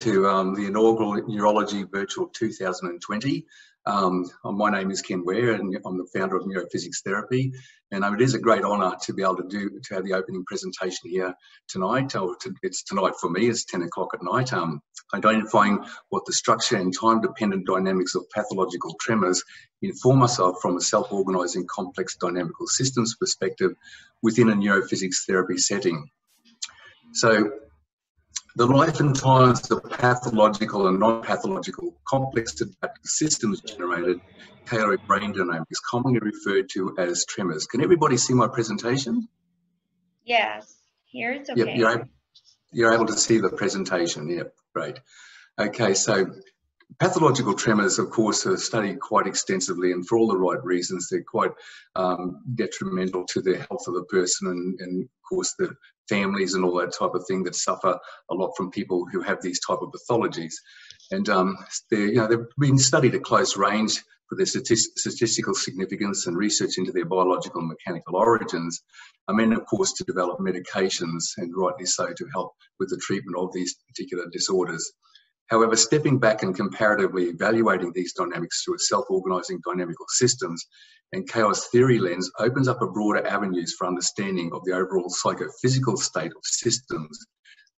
to um, the inaugural Neurology Virtual 2020. Um, my name is Ken Ware and I'm the founder of Neurophysics Therapy. And um, it is a great honour to be able to do to have the opening presentation here tonight. Oh, it's tonight for me, it's 10 o'clock at night. Um, identifying what the structure and time-dependent dynamics of pathological tremors inform us of from a self-organising complex dynamical systems perspective within a neurophysics therapy setting. So the life and times of pathological and non-pathological complex adaptive systems generated chaotic brain dynamics, commonly referred to as tremors. Can everybody see my presentation? Yes, here it's okay. Yep, you're able, you're able to see the presentation. Yep, great. Okay, so pathological tremors, of course, are studied quite extensively and for all the right reasons. They're quite um, detrimental to the health of the person and, and, of course, the families and all that type of thing that suffer a lot from people who have these type of pathologies. And um, they're, you know, they've been studied at close range for their statistical significance and research into their biological and mechanical origins. I mean, of course, to develop medications and rightly so to help with the treatment of these particular disorders. However, stepping back and comparatively evaluating these dynamics through a self-organizing dynamical systems and chaos theory lens opens up a broader avenues for understanding of the overall psychophysical state of systems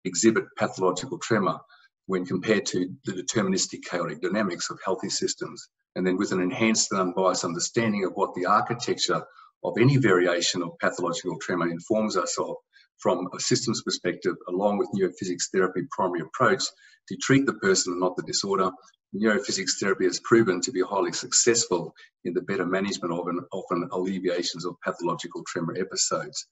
exhibit pathological tremor when compared to the deterministic chaotic dynamics of healthy systems. And then with an enhanced and unbiased understanding of what the architecture of any variation of pathological tremor informs us of from a systems perspective, along with neurophysics therapy primary approach to treat the person and not the disorder, neurophysics therapy has proven to be highly successful in the better management of and often alleviations of pathological tremor episodes.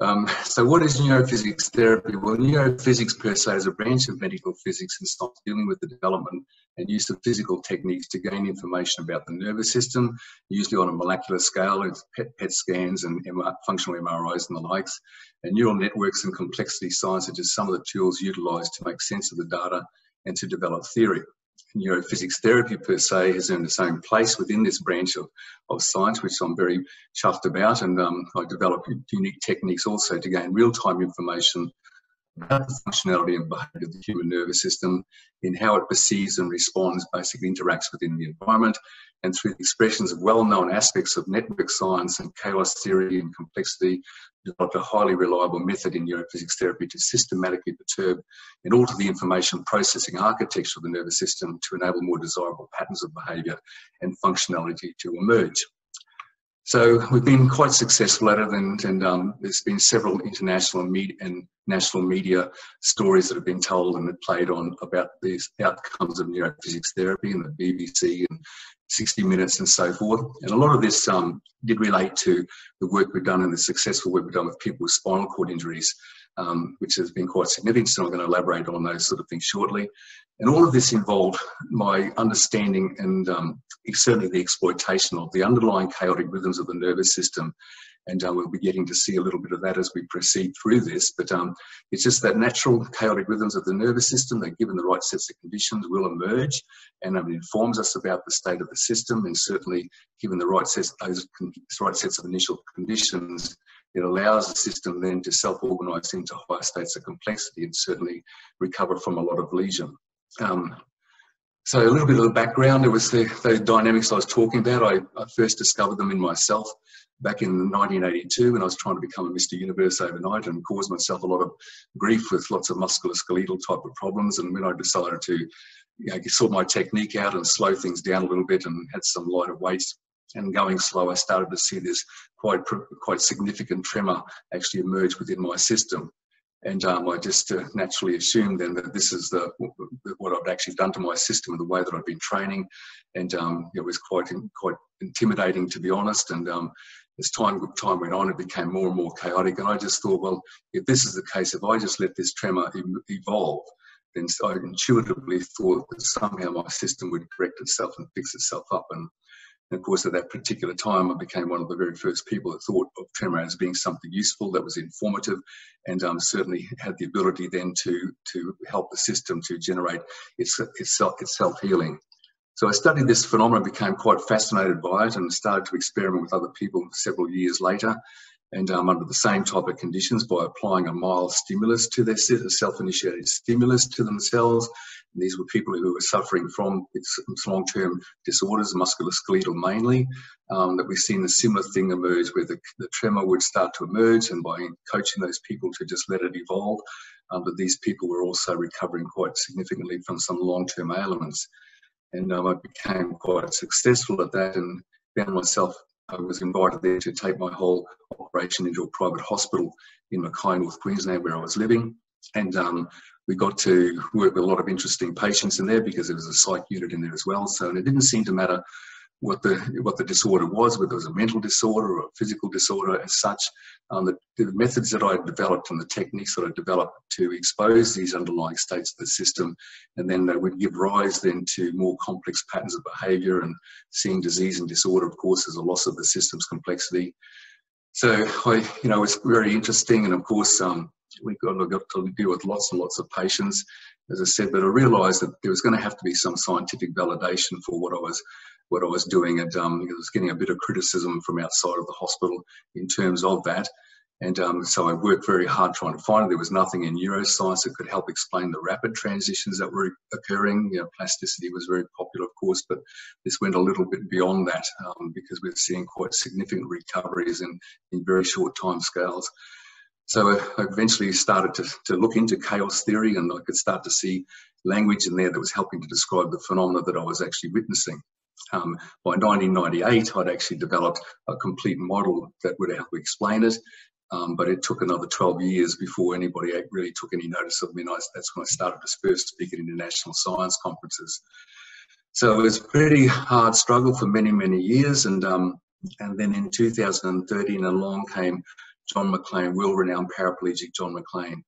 Um, so what is neurophysics therapy? Well, neurophysics per se is a branch of medical physics and starts dealing with the development and use of physical techniques to gain information about the nervous system, usually on a molecular scale, PET, PET scans and MR, functional MRIs and the likes. And neural networks and complexity science are just some of the tools utilized to make sense of the data and to develop theory neurophysics therapy per se has earned its own place within this branch of, of science, which I'm very chuffed about. And um, I develop unique techniques also to gain real-time information about the functionality and behaviour of the human nervous system in how it perceives and responds, basically interacts within the environment, and through the expressions of well-known aspects of network science and chaos theory and complexity, developed a highly reliable method in neurophysics therapy to systematically perturb and alter the information processing architecture of the nervous system to enable more desirable patterns of behaviour and functionality to emerge. So we've been quite successful at it, and, and um, there's been several international and, and, national media stories that have been told and played on about these outcomes of neurophysics therapy and the BBC and 60 Minutes and so forth. And a lot of this um, did relate to the work we've done and the successful work we've done with people with spinal cord injuries, um, which has been quite significant. So I'm going to elaborate on those sort of things shortly. And all of this involved my understanding and um, certainly the exploitation of the underlying chaotic rhythms of the nervous system. And uh, we'll be getting to see a little bit of that as we proceed through this. But um, it's just that natural chaotic rhythms of the nervous system that, given the right sets of conditions, will emerge, and um, informs us about the state of the system. And certainly, given the right sets, those right sets of initial conditions, it allows the system then to self-organise into higher states of complexity and certainly recover from a lot of lesion. Um, so a little bit of the background, it was the, dynamics I was talking about. I, I, first discovered them in myself back in 1982 when I was trying to become a Mr. Universe overnight and caused myself a lot of grief with lots of musculoskeletal type of problems. And when I decided to you know, sort my technique out and slow things down a little bit and had some lighter weights and going slow, I started to see this quite, quite significant tremor actually emerge within my system. And um, I just uh, naturally assumed then that this is the what I'd actually done to my system and the way that I'd been training, and um, it was quite quite intimidating to be honest. And um, as time time went on, it became more and more chaotic. And I just thought, well, if this is the case, if I just let this tremor evolve, then I intuitively thought that somehow my system would correct itself and fix itself up. And and of course, at that particular time, I became one of the very first people that thought of tremor as being something useful that was informative, and um, certainly had the ability then to to help the system to generate its itself its self healing. So I studied this phenomenon, became quite fascinated by it, and started to experiment with other people several years later. and um, under the same type of conditions by applying a mild stimulus to their self-initiated stimulus to themselves. And these were people who were suffering from long-term disorders, musculoskeletal mainly, um, that we've seen a similar thing emerge where the, the, tremor would start to emerge and by coaching those people to just let it evolve, um, but these people were also recovering quite significantly from some long-term ailments. And um, I became quite successful at that and found myself I was invited there to take my whole operation into a private hospital in Mackay, North Queensland, where I was living. And um, we got to work with a lot of interesting patients in there because there was a psych unit in there as well. So and it didn't seem to matter what the what the disorder was, whether it was a mental disorder or a physical disorder as such. Um, the, the, methods that I developed and the techniques that I developed to expose these underlying states of the system, and then they would give rise then to more complex patterns of behaviour and seeing disease and disorder, of course, as a loss of the system's complexity. So I, you know, it's very interesting, and of course, um, we got, to deal with lots and lots of patients, as I said, but I realised that there was going to have to be some scientific validation for what I was what I was doing, and um, I was getting a bit of criticism from outside of the hospital in terms of that. And um, so I worked very hard trying to find it. There was nothing in neuroscience that could help explain the rapid transitions that were occurring. You know, plasticity was very popular, of course, but this went a little bit beyond that um, because we're seeing quite significant recoveries in, in very short time scales. So I eventually started to, to look into chaos theory and I could start to see language in there that was helping to describe the phenomena that I was actually witnessing. Um, by 1998, I'd actually developed a complete model that would help explain it. Um, but it took another 12 years before anybody really took any notice of me. And I, that's when I started to first speak at international science conferences. So it was a pretty hard struggle for many, many years. And, um, and then in 2013, along came John Maclean, world-renowned paraplegic John Maclean.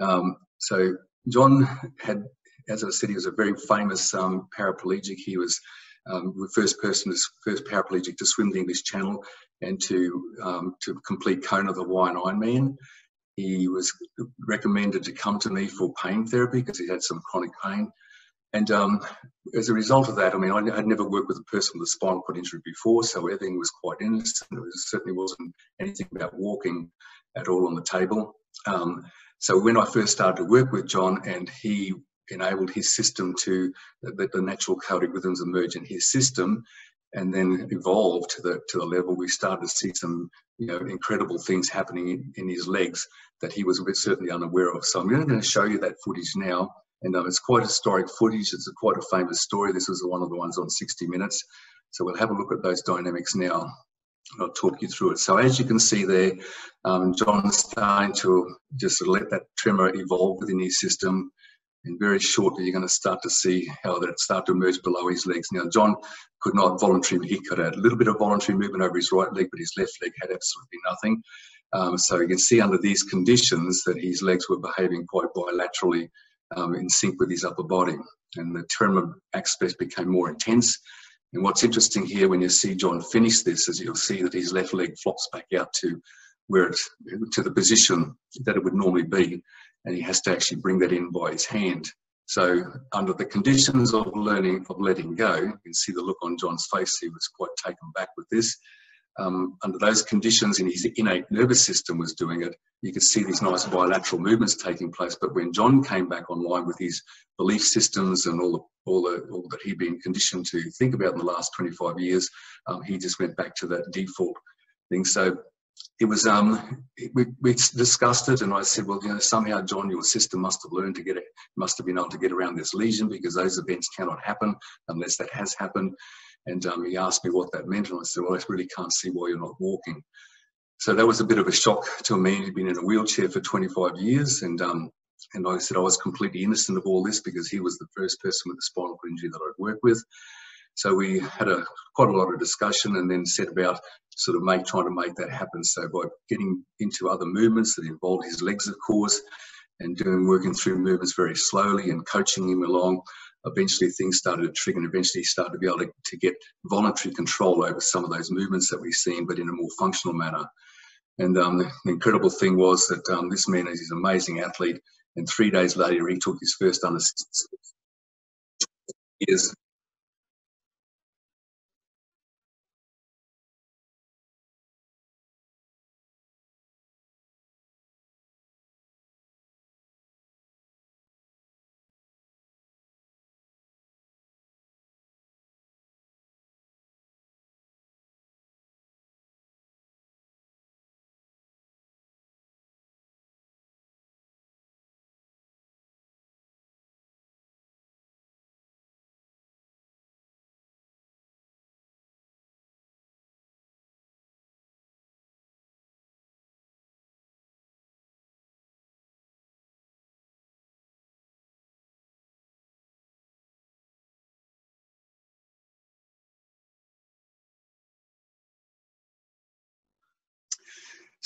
Um, so John had, as I said, he was a very famous um, paraplegic. He was um, the first person, first paraplegic to swim the English Channel and to um, to complete Kona the Hawaiian Ironman. He was recommended to come to me for pain therapy because he had some chronic pain. And um, as a result of that, I mean, I had never worked with a person with a spinal cord injury before, so everything was quite innocent. There certainly wasn't anything about walking at all on the table. Um, so when I first started to work with John and he enabled his system to let the natural chaotic rhythms emerge in his system and then evolve to the to the level we started to see some you know incredible things happening in, in his legs that he was certainly unaware of so i'm only going to show you that footage now and um, it's quite historic footage it's a quite a famous story this was one of the ones on 60 minutes so we'll have a look at those dynamics now And I'll talk you through it. So as you can see there, um, John's starting to just let that tremor evolve within his system and very shortly you're going to start to see how that start to emerge below his legs. Now, John could not voluntarily, he could have a little bit of voluntary movement over his right leg, but his left leg had absolutely nothing. Um, so you can see under these conditions that his legs were behaving quite bilaterally um, in sync with his upper body. And the tremor aspect became more intense. And what's interesting here when you see John finish this is you'll see that his left leg flops back out to where it's to the position that it would normally be and he has to actually bring that in by his hand. So under the conditions of learning, of letting go, you can see the look on John's face, he was quite taken back with this. Um, under those conditions in his innate nervous system was doing it, you could see these nice bilateral movements taking place. But when John came back online with his belief systems and all the, all, the, all that he'd been conditioned to think about in the last 25 years, um, he just went back to that default thing. So it was um we, we discussed it and I said, well, you know, somehow John, your system must have learned to get it, must have been able to get around this lesion because those events cannot happen unless that has happened. And um, he asked me what that meant, and I said, well, I really can't see why you're not walking. So that was a bit of a shock to me. He'd been in a wheelchair for 25 years, and um, and I said I was completely innocent of all this because he was the first person with a spinal cord injury that I'd worked with. So we had a quite a lot of discussion and then set about sort of make trying to make that happen. So by getting into other movements that involved his legs, of course, and doing working through movements very slowly and coaching him along, eventually things started to trigger and eventually started to be able to, to get voluntary control over some of those movements that we've seen, but in a more functional manner. And um, the incredible thing was that um, this man is an amazing athlete. And three days later, he took his first unassisted years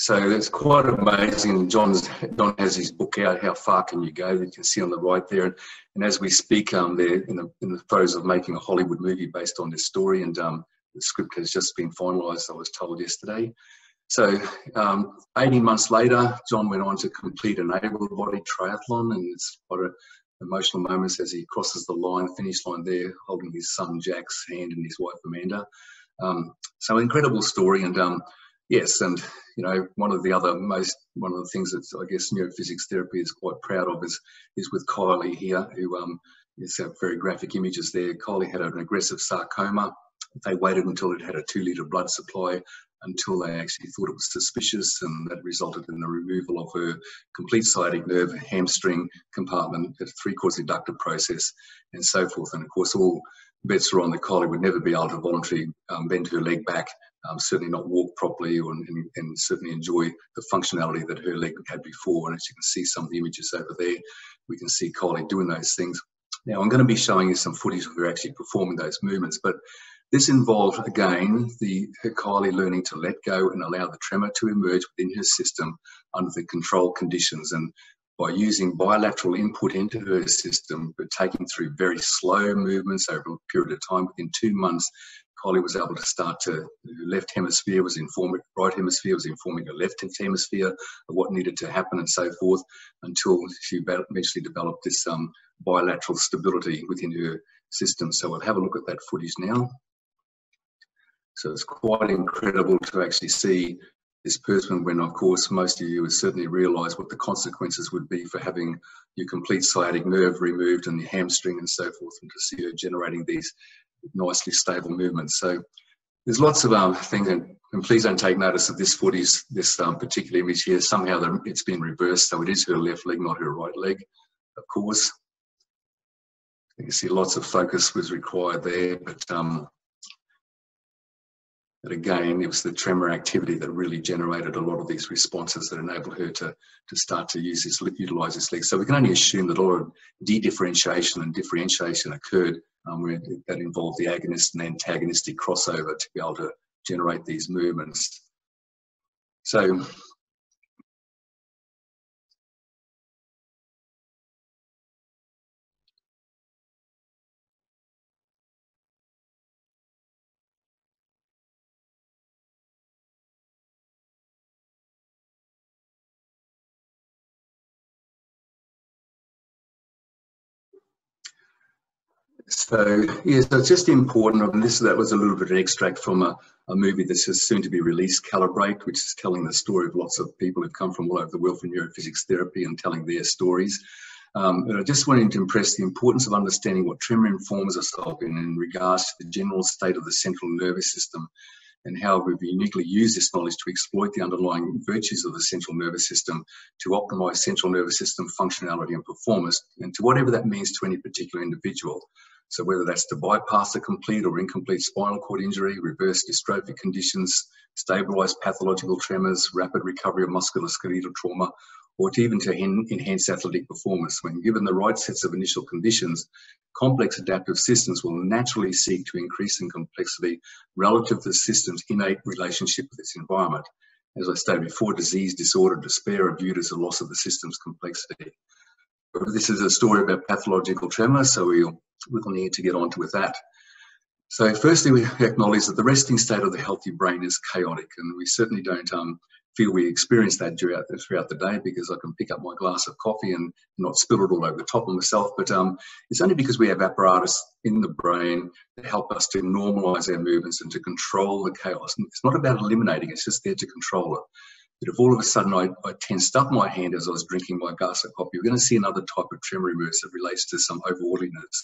So it's quite amazing. John's, John has his book out, How Far Can You Go? You can see on the right there. And as we speak, um, they're in the, in the throes of making a Hollywood movie based on this story. And um, the script has just been finalised, I was told yesterday. So um, 18 months later, John went on to complete an able-bodied triathlon, and it's quite an emotional moment as he crosses the line, finish line there, holding his son Jack's hand and his wife Amanda. Um, so incredible story, and um, yes, and you know one of the other most one of the things that I guess neurophysics therapy is quite proud of is is with Kylie here, who um, very graphic images there. Kylie had an aggressive sarcoma. They waited until it had a two litre blood supply until they actually thought it was suspicious, and that resulted in the removal of her complete sciatic nerve, hamstring compartment, a three-course adductor process, and so forth. And of course, all bets were on that Kylie would never be able to voluntarily um, bend her leg back, um, certainly not walk properly, or, and, and, certainly enjoy the functionality that her leg had before. And as you can see some of the images over there, we can see Kylie doing those things. Now, I'm going to be showing you some footage of her actually performing those movements, but this involved, again, the Kylie learning to let go and allow the tremor to emerge within her system under the control conditions. And by using bilateral input into her system, but taking through very slow movements over a period of time, within two months, Kylie was able to start to, left hemisphere was informing, right hemisphere was informing the left hemisphere of what needed to happen and so forth, until she eventually developed this um, bilateral stability within her system. So we'll have a look at that footage now. So it's quite incredible to actually see this person when of course most of you would certainly realize what the consequences would be for having your complete sciatic nerve removed and your hamstring and so forth and to see her generating these nicely stable movements so there's lots of um, things and, and, please don't take notice of this footage this um, particular image here somehow it's been reversed. So it is her left leg not her right leg of course. You can see lots of focus was required there but um, but again, it was the tremor activity that really generated a lot of these responses that enabled her to, to start to use this, utilize this leg. So we can only assume that a lot of de-differentiation and differentiation occurred um, where that involved the agonist and antagonistic crossover to be able to generate these movements. So So yeah, so it's just important, and this that was a little bit of an extract from a, a movie that's just soon to be released, Calibrate, which is telling the story of lots of people who've come from all over the world for neurophysics therapy and telling their stories. Um, but I just wanted to impress the importance of understanding what tremor informs us of in, in regards to the general state of the central nervous system and how we've uniquely used this knowledge to exploit the underlying virtues of the central nervous system to optimize central nervous system functionality and performance, and to whatever that means to any particular individual. So whether that's to bypass a complete or incomplete spinal cord injury, reverse dystrophic conditions, stabilize pathological tremors, rapid recovery of musculoskeletal trauma, or to even to enhance athletic performance. When given the right sets of initial conditions, complex adaptive systems will naturally seek to increase in complexity relative to the system's innate relationship with its environment. As I stated before, disease, disorder, despair are viewed as a loss of the system's complexity. This is a story about pathological tremor, so we'll we'll need to get on to with that. So firstly, we acknowledge that the resting state of the healthy brain is chaotic, and we certainly don't um, feel we experience that throughout the, throughout the day because I can pick up my glass of coffee and not spill it all over the top of myself. But um, it's only because we have apparatus in the brain that help us to normalize our movements and to control the chaos. And it's not about eliminating; it's just there to control it. But if all of a sudden I, I tensed up my hand as I was drinking my of coffee, we're going to see another type of tremor emerge that relates to some overorderliness.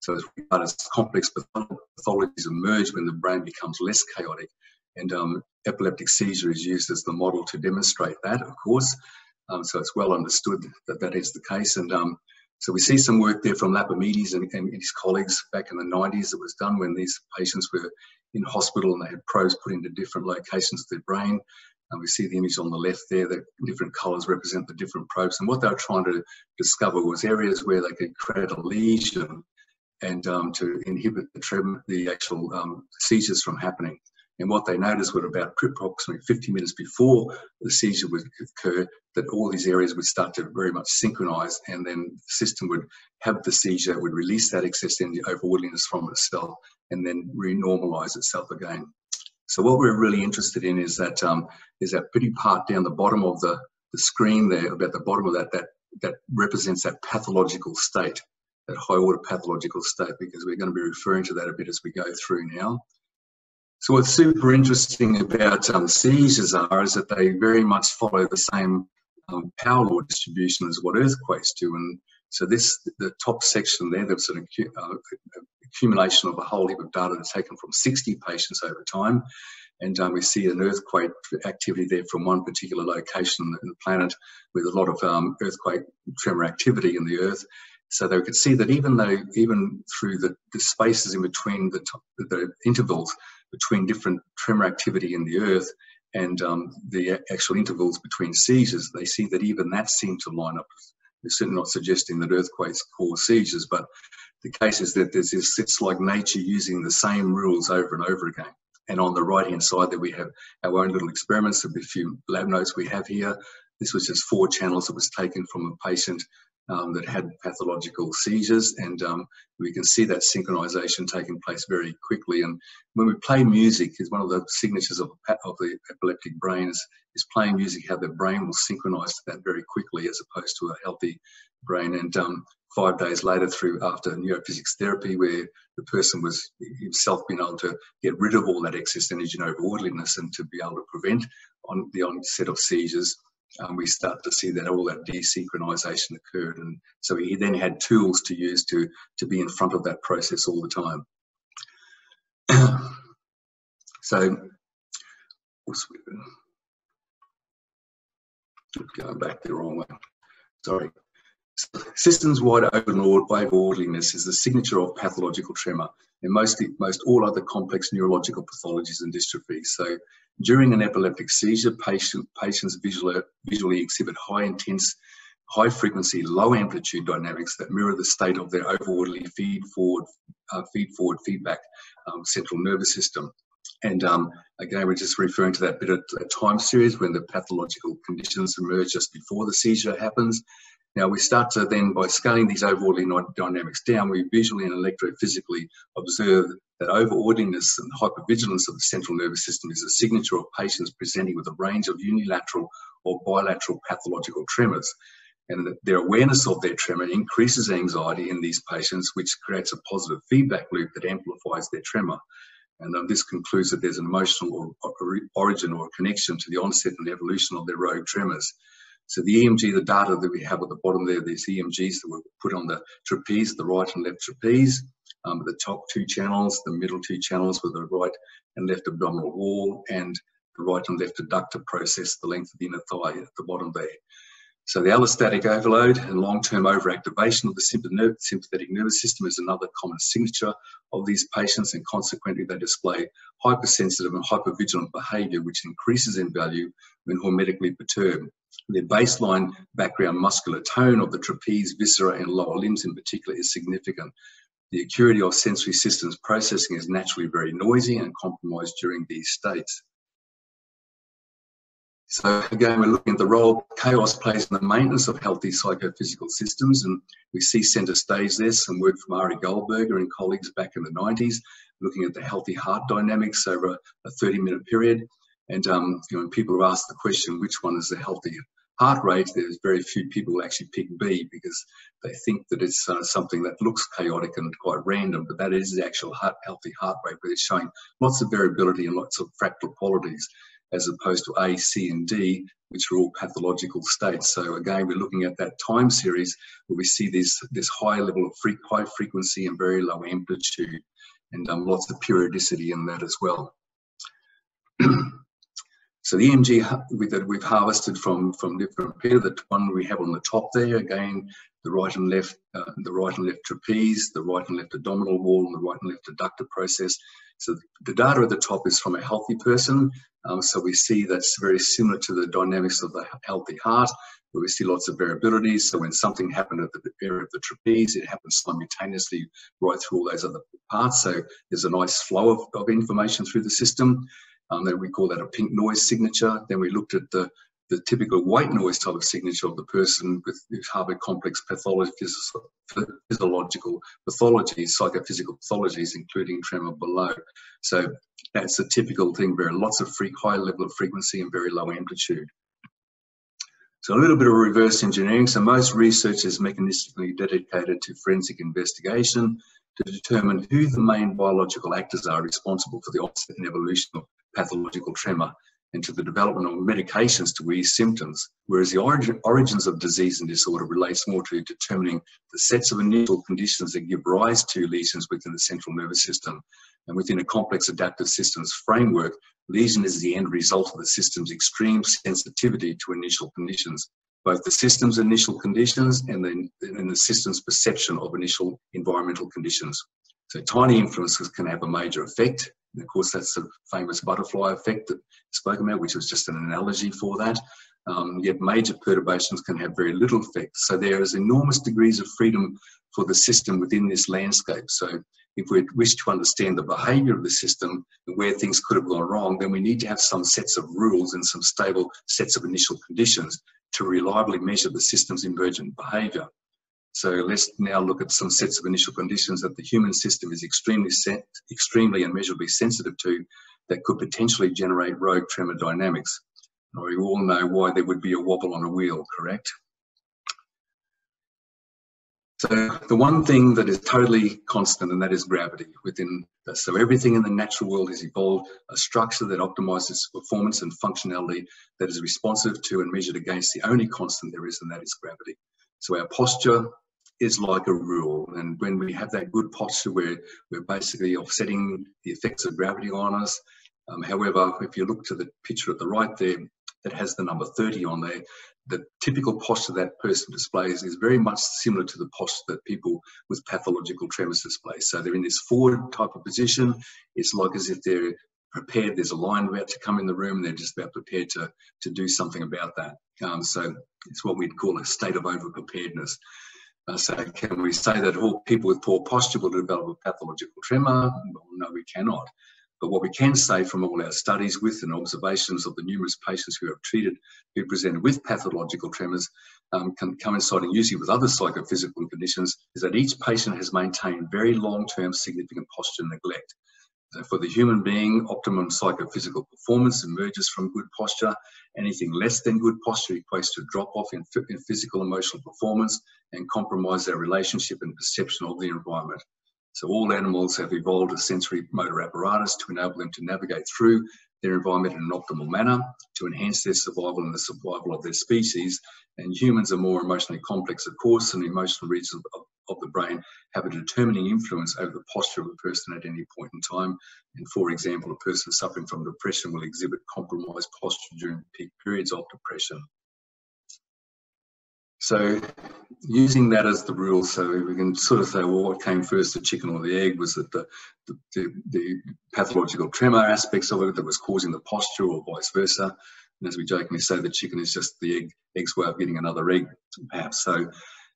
So as complex pathologies emerge when the brain becomes less chaotic. And um, epileptic seizure is used as the model to demonstrate that, of course. Um, so it's well understood that that is the case. And um, so we see some work there from Lapamides and, and, his colleagues back in the 90s that was done when these patients were in hospital and they had probes put into different locations of their brain. And we see the image on the left there, the different colours represent the different probes. And what they were trying to discover was areas where they could create a lesion and um, to inhibit the, the actual um, seizures from happening. And what they noticed was about approximately 50 minutes before the seizure would occur, that all these areas would start to very much synchronize, and then the system would have the seizure, would release that excess energy overorderliness from itself, and then renormalize itself again. So what we're really interested in is that um, is that pretty part down the bottom of the, the screen there, about the bottom of that, that that represents that pathological state, that high order pathological state, because we're going to be referring to that a bit as we go through now. So what's super interesting about um, seizures are is that they very much follow the same um, power law distribution as what earthquakes do. And so this, the top section there, there's an uh, accumulation of a whole heap of data that's taken from 60 patients over time. And um, we see an earthquake activity there from one particular location in the planet with a lot of um, earthquake tremor activity in the earth. So they could see that even though, even through the, the spaces in between the, the intervals, between different tremor activity in the earth and um, the actual intervals between seizures, they see that even that seemed to line up. They're certainly not suggesting that earthquakes cause seizures, but the case is that there's this, it's like nature using the same rules over and over again. And on the right hand side there we have our own little experiments, a few lab notes we have here. This was just four channels that was taken from a patient um, that had pathological seizures, and um, we can see that synchronization taking place very quickly. And when we play music, is one of the signatures of, of the epileptic brain is, is playing music, how the brain will synchronize to that very quickly as opposed to a healthy brain. And um, five days later, through after neurophysics therapy, where the person was himself being able to get rid of all that excess energy and overorderliness and to be able to prevent on the onset of seizures, um, we start to see that all that desynchronization occurred. And so he then had tools to use to, to be in front of that process all the time. so, going back the wrong way, sorry. Systems-wide open wave orderliness is the signature of pathological tremor in most, most all other complex neurological pathologies and dystrophies. So during an epileptic seizure, patient, patients visually, visually exhibit high intense, high frequency, low amplitude dynamics that mirror the state of their overorderly feed forward, uh, feed forward feedback um, central nervous system. And um, again, we're just referring to that bit of time series when the pathological conditions emerge just before the seizure happens. Now we start to then, by scaling these overall dynamics down, we visually and electrophysically observe that overorderliness and hypervigilance of the central nervous system is a signature of patients presenting with a range of unilateral or bilateral pathological tremors. And their awareness of their tremor increases anxiety in these patients, which creates a positive feedback loop that amplifies their tremor. And um, this concludes that there's an emotional or, or origin or connection to the onset and evolution of their rogue tremors. So the EMG, the data that we have at the bottom there, these EMGs that were put on the trapeze, the right and left trapeze, um, the top two channels, the middle two channels were the right and left abdominal wall, and the right and left adductor process, the length of the inner thigh at the bottom there. So the allostatic overload and long-term overactivation of the sympathetic nervous system is another common signature of these patients and consequently they display hypersensitive and hypervigilant behaviour which increases in value when hormetically perturbed. Their baseline background muscular tone of the trapeze, viscera, and lower limbs in particular is significant. The acuity of sensory systems processing is naturally very noisy and compromised during these states. So again, we're looking at the role chaos plays in the maintenance of healthy psychophysical systems, and we see centre stage there some work from Ari Goldberger and colleagues back in the 90s, looking at the healthy heart dynamics over a 30-minute period. And um, you know, when people are asked the question, which one is the healthy heart rate, there's very few people who actually pick B because they think that it's uh, something that looks chaotic and quite random, but that is the actual heart, healthy heart rate, but it's showing lots of variability and lots of fractal qualities as opposed to A, C, and D, which are all pathological states. So again, we're looking at that time series where we see this, this high level of high frequency and very low amplitude and um, lots of periodicity in that as well. So the EMG that we've harvested from from different pair, the one we have on the top there, again, the right and left, uh, the right and left trapeze, the right and left abdominal wall, and the right and left adductor process. So the data at the top is from a healthy person. Um, so we see that's very similar to the dynamics of the healthy heart. where we see lots of variability. So when something happened at the area of the trapeze, it happens simultaneously right through all those other parts. So there's a nice flow of, of information through the system. Um, then we call that a pink noise signature. Then we looked at the the typical white noise type of signature of the person with harbour complex pathology, physiological pathologies, psychophysical pathologies, including tremor below. So that's a typical thing, very lots of free, high level of frequency and very low amplitude. So a little bit of reverse engineering. So most research is mechanistically dedicated to forensic investigation to determine who the main biological actors are responsible for the onset and evolution of pathological tremor and to the development of medications to ease symptoms, whereas the origin, origins of disease and disorder relates more to determining the sets of initial conditions that give rise to lesions within the central nervous system. And within a complex adaptive systems framework, lesion is the end result of the system's extreme sensitivity to initial conditions, both the system's initial conditions and the, and the system's perception of initial environmental conditions. So tiny influences can have a major effect, and of course, that's the famous butterfly effect that I spoke about, which was just an analogy for that. Um, yet major perturbations can have very little effect. So there is enormous degrees of freedom for the system within this landscape. So if we wish to understand the behavior of the system and where things could have gone wrong, then we need to have some sets of rules and some stable sets of initial conditions to reliably measure the system's emergent behavior. So let's now look at some sets of initial conditions that the human system is extremely, set, extremely and measurably sensitive to that could potentially generate rogue tremor dynamics. Now we all know why there would be a wobble on a wheel, correct? So the one thing that is totally constant and that is gravity within so everything in the natural world has evolved a structure that optimizes performance and functionality that is responsive to and measured against the only constant there is and that is gravity. So our posture, is like a rule. And when we have that good posture where we're basically offsetting the effects of gravity on us. Um, however, if you look to the picture at the right there, that has the number 30 on there, the typical posture that person displays is very much similar to the posture that people with pathological tremors display. So they're in this forward type of position. It's like as if they're prepared. There's a lion about to come in the room. And they're just about prepared to, to do something about that. Um, so it's what we'd call a state of over preparedness. Uh, so can we say that all people with poor posture will develop a pathological tremor? No, we cannot. But what we can say from all our studies with and observations of the numerous patients who have treated who presented with pathological tremors, um, coinciding usually with other psychophysical conditions, is that each patient has maintained very long-term significant posture neglect. For the human being, optimum psychophysical performance emerges from good posture. Anything less than good posture equates to a drop off in, in physical emotional performance and compromise their relationship and perception of the environment. So all animals have evolved a sensory motor apparatus to enable them to navigate through their environment in an optimal manner to enhance their survival and the survival of their species. And humans are more emotionally complex, of course, and the emotional regions of, of the brain have a determining influence over the posture of a person at any point in time. And for example, a person suffering from depression will exhibit compromised posture during peak periods of depression. So using that as the rule, so we can sort of say, well, what came first, the chicken or the egg? Was it the, the, the, the pathological tremor aspects of it that was causing the posture or vice versa? And as we jokingly say, the chicken is just the egg, egg's way of getting another egg, perhaps. So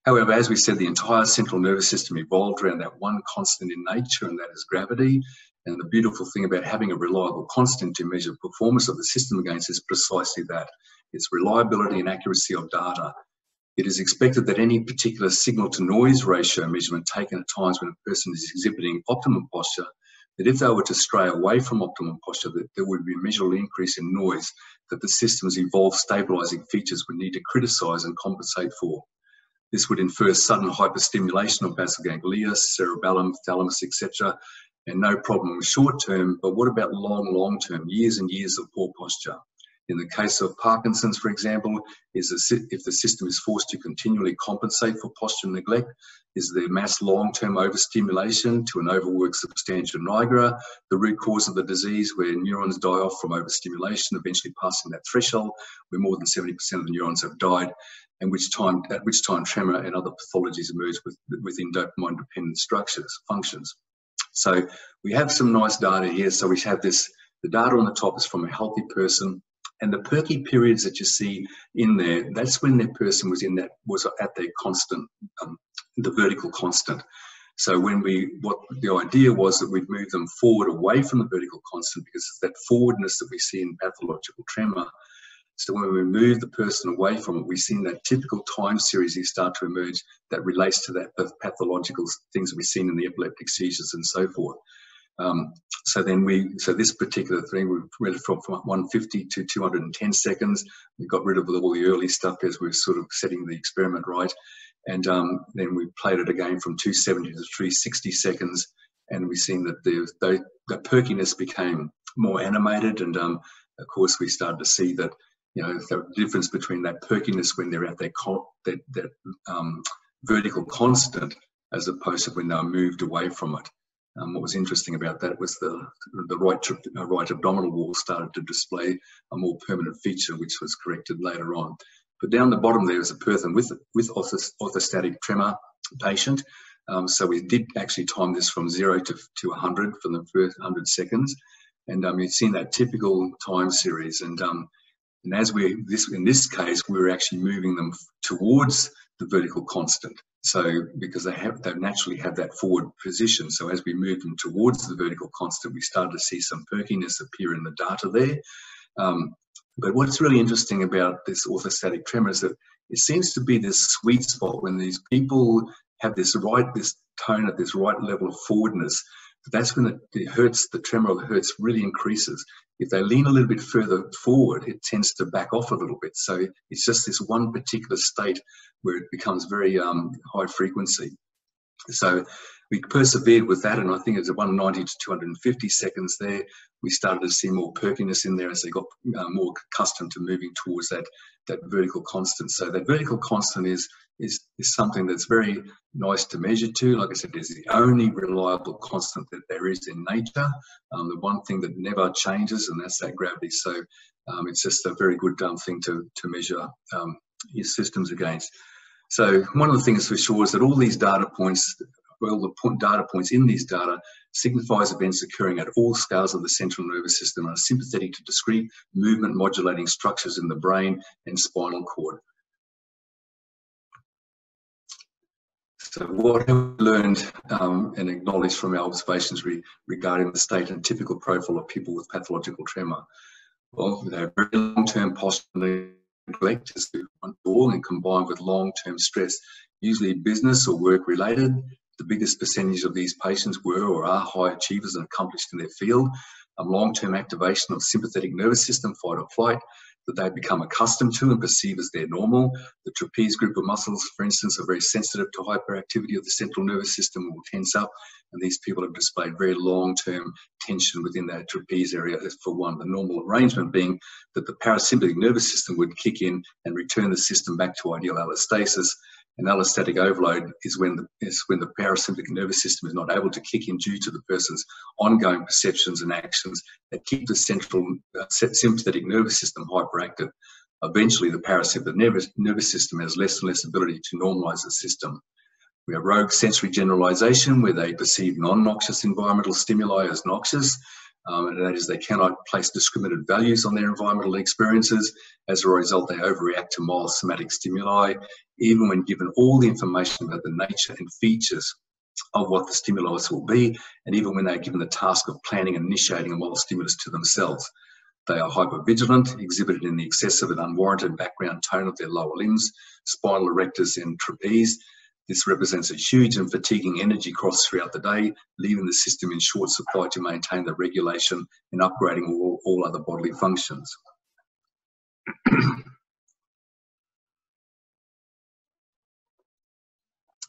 However, as we said, the entire central nervous system evolved around that one constant in nature, and that is gravity. And the beautiful thing about having a reliable constant to measure performance of the system against is precisely that. It's reliability and accuracy of data. It is expected that any particular signal to noise ratio measurement taken at times when a person is exhibiting optimum posture, that if they were to stray away from optimum posture, that there would be a measurable increase in noise that the system's evolved stabilizing features would need to criticize and compensate for. This would infer sudden hyperstimulation of basal ganglia, cerebellum, thalamus, etc., and no problem short term, but what about long, long term, years and years of poor posture? In the case of Parkinson's, for example, is if the system is forced to continually compensate for posture neglect, is there mass long-term overstimulation to an overworked substantia nigra, the root cause of the disease where neurons die off from overstimulation, eventually passing that threshold where more than 70% of the neurons have died, and which time, at which time tremor and other pathologies emerge with, within dopamine dependent structures, functions. So we have some nice data here. So we have this, the data on the top is from a healthy person And the perky periods that you see in there, that's when that person was in that was at their constant, um, the vertical constant. So when we, what the idea was that we'd move them forward away from the vertical constant because it's that forwardness that we see in pathological tremor. So when we move the person away from it, we see that typical time series start to emerge that relates to that pathological things we've seen in the epileptic seizures and so forth. Um, so then we, so this particular thing, we went from, from 150 to 210 seconds. We got rid of all the early stuff as we are sort of setting the experiment right. And um, then we played it again from 270 to 360 seconds. And we've seen that the, the, the perkiness became more animated. And um, of course, we started to see that, you know, the difference between that perkiness when they're at their that, that um, vertical constant as opposed to when they're moved away from it. Um, what was interesting about that was the, the right, uh, right abdominal wall started to display a more permanent feature, which was corrected later on. But down the bottom there is a person with, with orthostatic tremor patient. Um, so we did actually time this from zero to, to 100 for the first 100 seconds. And um, you've seen that typical time series. And, um, and as we, this, in this case, we were actually moving them towards the vertical constant. So because they have they naturally have that forward position. So as we move them towards the vertical constant, we started to see some perkiness appear in the data there. Um, but what's really interesting about this orthostatic tremor is that it seems to be this sweet spot when these people have this right this tone at this right level of forwardness. That's when it, hurts, the tremor of the hertz really increases. If they lean a little bit further forward, it tends to back off a little bit. So it's just this one particular state where it becomes very um, high frequency. So we persevered with that, and I think it's a 190 to 250 seconds there. We started to see more perkiness in there as they got uh, more accustomed to moving towards that that vertical constant. So that vertical constant is is is something that's very nice to measure to. Like I said, it's the only reliable constant that there is in nature. Um, the one thing that never changes, and that's that gravity. So um, it's just a very good um, thing to to measure um, your systems against. So one of the things for sure is that all these data points, all the point data points in these data signifies events occurring at all scales of the central nervous system and are sympathetic to discrete movement modulating structures in the brain and spinal cord. So what have we learned um, and acknowledged from our observations re regarding the state and typical profile of people with pathological tremor? Well, they have very long-term postural neglect is all and combined with long-term stress, usually business or work related. The biggest percentage of these patients were or are high achievers and accomplished in their field. Um, long-term activation of sympathetic nervous system, fight or flight, that they become accustomed to and perceive as their normal. The trapeze group of muscles, for instance, are very sensitive to hyperactivity of the central nervous system will tense up. And these people have displayed very long-term tension within that trapeze area for one. The normal arrangement being that the parasympathetic nervous system would kick in and return the system back to ideal allostasis and allostatic overload is when the is when the parasympathetic nervous system is not able to kick in due to the person's ongoing perceptions and actions that keep the central uh, sympathetic nervous system hyperactive. Eventually, the parasympathetic nervous, nervous system has less and less ability to normalize the system. We have rogue sensory generalization, where they perceive non-noxious environmental stimuli as noxious, um, and that is they cannot place discriminate values on their environmental experiences. As a result, they overreact to mild somatic stimuli, even when given all the information about the nature and features of what the stimulus will be, and even when they're given the task of planning and initiating a mild stimulus to themselves. They are hypervigilant, exhibited in the excessive and unwarranted background tone of their lower limbs, spinal erectors and trapeze, this represents a huge and fatiguing energy cost throughout the day, leaving the system in short supply to maintain the regulation and upgrading all, all other bodily functions.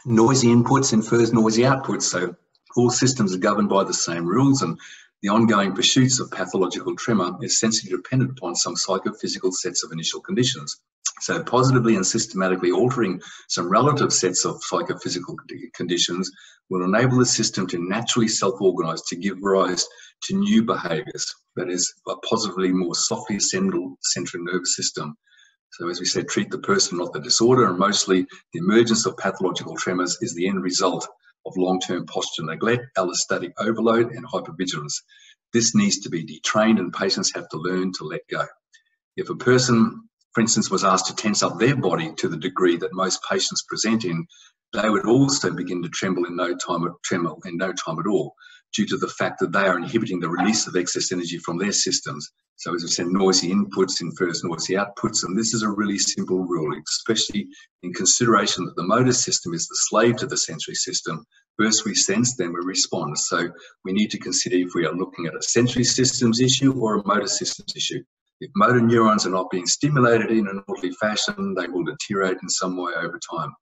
noisy inputs infers noisy outputs, so all systems are governed by the same rules and the ongoing pursuits of pathological tremor is essentially dependent upon some psychophysical sets of initial conditions. So positively and systematically altering some relative sets of psychophysical conditions will enable the system to naturally self-organize to give rise to new behaviors, that is a positively more softly central central nervous system. So as we said, treat the person, not the disorder, and mostly the emergence of pathological tremors is the end result of long-term posture neglect, allostatic overload, and hypervigilance. This needs to be detrained and patients have to learn to let go. If a person, for instance, was asked to tense up their body to the degree that most patients present in, they would also begin to tremble in no time, tremble in no time at all due to the fact that they are inhibiting the release of excess energy from their systems. So as we said, noisy inputs infers noisy outputs, and this is a really simple rule, especially in consideration that the motor system is the slave to the sensory system. First we sense, then we respond. So we need to consider if we are looking at a sensory systems issue or a motor systems issue. If motor neurons are not being stimulated in an orderly fashion, they will deteriorate in some way over time.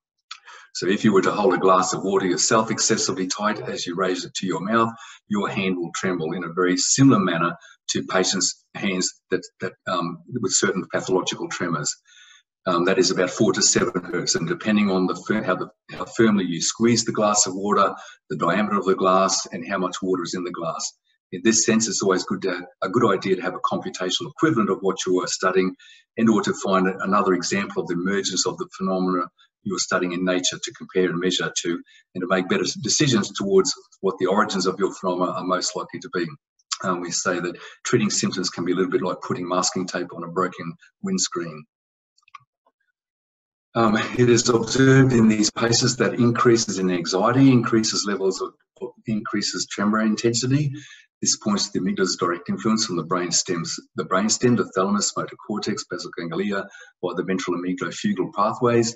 So if you were to hold a glass of water yourself excessively tight as you raise it to your mouth, your hand will tremble in a very similar manner to patients' hands that, that um, with certain pathological tremors. Um, that is about four to seven hertz, and depending on the how, the how firmly you squeeze the glass of water, the diameter of the glass, and how much water is in the glass. In this sense, it's always good to, a good idea to have a computational equivalent of what you are studying in order to find another example of the emergence of the phenomena you're studying in nature to compare and measure to and to make better decisions towards what the origins of your phenomena are most likely to be. Um, we say that treating symptoms can be a little bit like putting masking tape on a broken windscreen. Um, it is observed in these patients that increases in anxiety, increases levels of, increases tremor intensity. This points to the amygdala's direct influence on the brain stems, the brain stem, the thalamus, motor cortex, basal ganglia, or the ventral amygdalofugal pathways.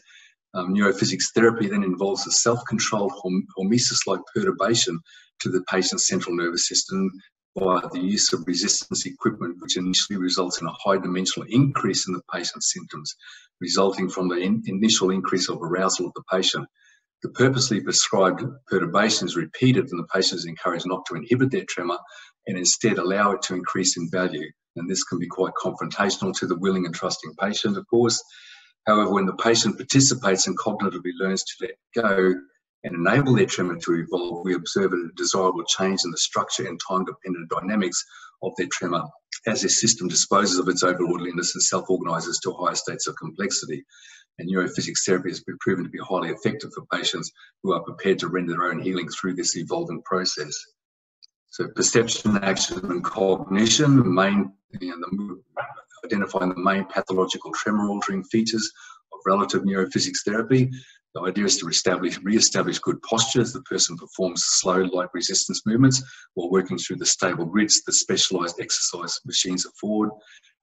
Um, neurophysics therapy then involves a self-controlled hormesis-like perturbation to the patient's central nervous system via the use of resistance equipment, which initially results in a high dimensional increase in the patient's symptoms, resulting from the in initial increase of arousal of the patient. The purposely prescribed perturbation is repeated and the patient is encouraged not to inhibit their tremor and instead allow it to increase in value. And this can be quite confrontational to the willing and trusting patient, of course, However, when the patient participates and cognitively learns to let go and enable their tremor to evolve, we observe a desirable change in the structure and time-dependent dynamics of their tremor as their system disposes of its overorderliness and self-organizes to higher states of complexity. And neurophysics therapy has been proven to be highly effective for patients who are prepared to render their own healing through this evolving process. So perception, action, and cognition, main, you know, the identifying the main pathological tremor altering features relative neurophysics therapy. The idea is to establish, re-establish good posture as the person performs slow light resistance movements while working through the stable grids that specialized exercise machines afford,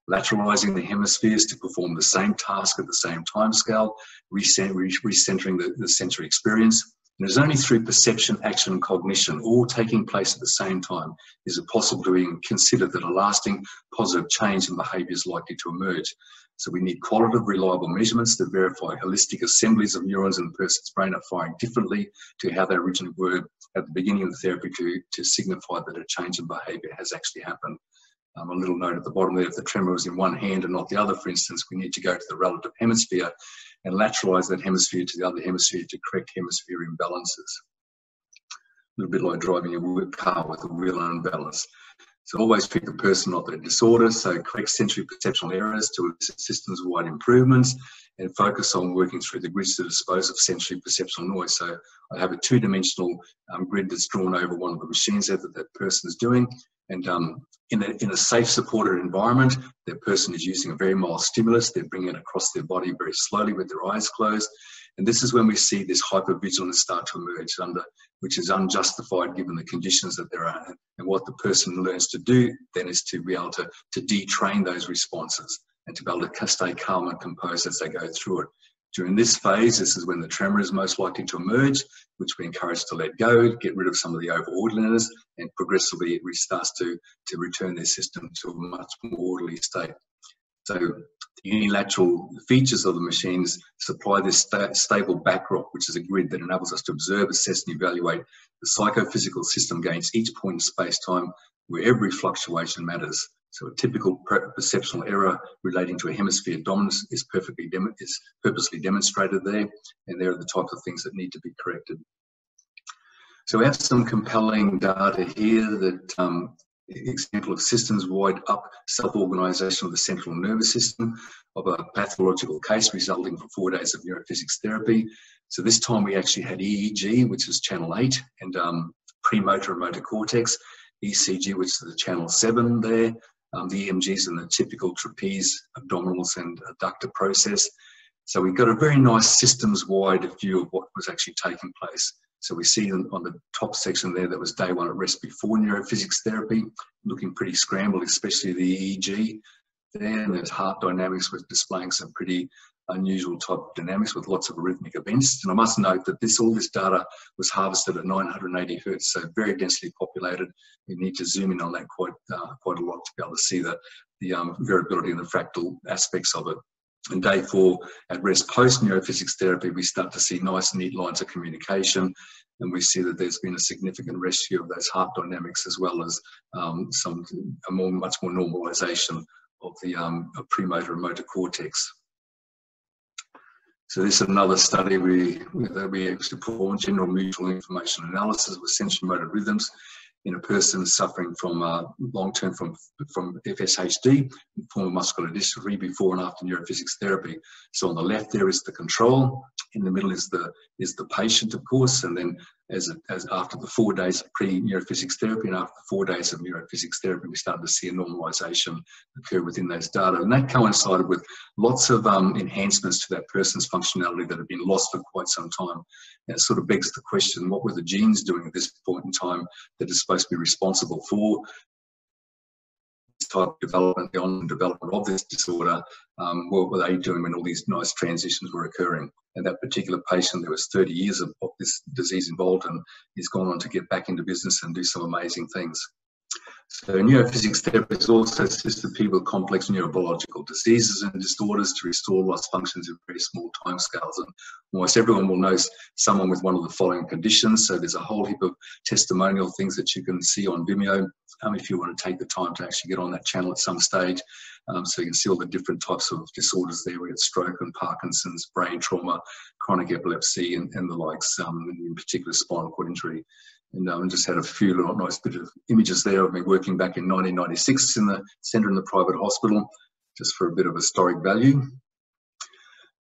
lateralizing the hemispheres to perform the same task at the same time scale, recentering the, the sensory experience, and it's only through perception, action, and cognition, all taking place at the same time, is it possible to even consider that a lasting positive change in behaviour is likely to emerge. So we need qualitative, reliable measurements to verify holistic assemblies of neurons in a person's brain are firing differently to how they originally were at the beginning of the therapy to, to signify that a change in behaviour has actually happened. Um, a little note at the bottom there, if the tremor was in one hand and not the other, for instance, we need to go to the relative hemisphere and lateralize that hemisphere to the other hemisphere to correct hemisphere imbalances. A little bit like driving a car with a wheel unbalanced. So always pick the person, not the disorder. So correct sensory perceptual errors to systems-wide improvements and focus on working through the grids to dispose of sensory perceptual noise. So I have a two-dimensional um, grid that's drawn over one of the machines that that person is doing. And um, in, a, in a safe, supported environment, that person is using a very mild stimulus. They're bringing it across their body very slowly with their eyes closed. And this is when we see this hypervigilance start to emerge under, which is unjustified given the conditions that there are. And what the person learns to do then is to be able to, to detrain those responses and to be able to stay calm and composed as they go through it. During this phase, this is when the tremor is most likely to emerge, which we encourage to let go, get rid of some of the overorderliness, and progressively it starts to, to return their system to a much more orderly state. So unilateral features of the machines supply this sta stable backdrop, which is a grid that enables us to observe, assess, and evaluate the psychophysical system against each point in space-time where every fluctuation matters. So a typical perceptual error relating to a hemisphere dominance is perfectly is purposely demonstrated there, and there are the types of things that need to be corrected. So we have some compelling data here that um, example of systems-wide up self-organisation of the central nervous system of a pathological case resulting from four days of neurophysics therapy. So this time we actually had EEG, which is channel 8, and um, premotor and motor cortex, ECG, which is the channel 7 there, um, the EMGs and the typical trapeze, abdominals and adductor process. So we got a very nice systems-wide view of what was actually taking place. So we see on the top section there that was day one at rest before neurophysics therapy, looking pretty scrambled, especially the EEG. Then there's heart dynamics with displaying some pretty unusual type dynamics with lots of arrhythmic events. And I must note that this all this data was harvested at 980 hertz, so very densely populated. You need to zoom in on that quite uh, quite a lot to be able to see the, the um, variability and the fractal aspects of it. And day four, at rest post neurophysics therapy, we start to see nice, neat lines of communication. And we see that there's been a significant rescue of those heart dynamics as well as um, some a more, much more normalization of the um, premotor and motor cortex. So this is another study we, that we actually performed, general mutual information analysis with sensory-motor rhythms in a person suffering from uh, long-term from, from FSHD, form of muscular dystrophy, before and after neurophysics therapy. So on the left there is the control, in the middle is the is the patient, of course, and then as, as after the four days of pre-neurophysics therapy and after the four days of neurophysics therapy, we started to see a normalization occur within those data. And that coincided with lots of um, enhancements to that person's functionality that had been lost for quite some time. And it sort of begs the question, what were the genes doing at this point in time that is supposed to be responsible for type development, the on development of this disorder, um, what were they doing when all these nice transitions were occurring? And that particular patient, there was 30 years of, of this disease involved, and he's gone on to get back into business and do some amazing things. So neurophysics therapists also assisted people with complex neurobiological diseases and disorders to restore lost functions in very small timescales. And almost everyone will know someone with one of the following conditions. So there's a whole heap of testimonial things that you can see on Vimeo um, if you want to take the time to actually get on that channel at some stage. Um, so you can see all the different types of disorders there. We got stroke and Parkinson's, brain trauma, chronic epilepsy, and, and the likes, um, in particular spinal cord injury. And um, just had a few little nice bit of images there of me working back in 1996 in the centre in the private hospital, just for a bit of historic value.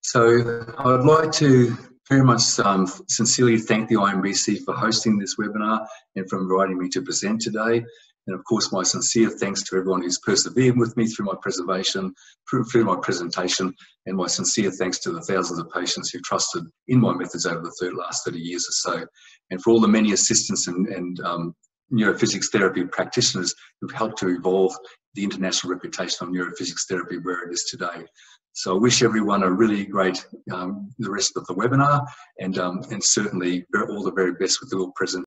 So I'd like to very much um, sincerely thank the IMBC for hosting this webinar and for inviting me to present today. And of course, my sincere thanks to everyone who's persevered with me through my preservation, through, my presentation, and my sincere thanks to the thousands of patients who trusted in my methods over the third, last 30 years or so, and for all the many assistants and, and um, neurophysics therapy practitioners who've helped to evolve the international reputation of neurophysics therapy where it is today. So I wish everyone a really great um, the rest of the webinar and um, and certainly all the very best with the little present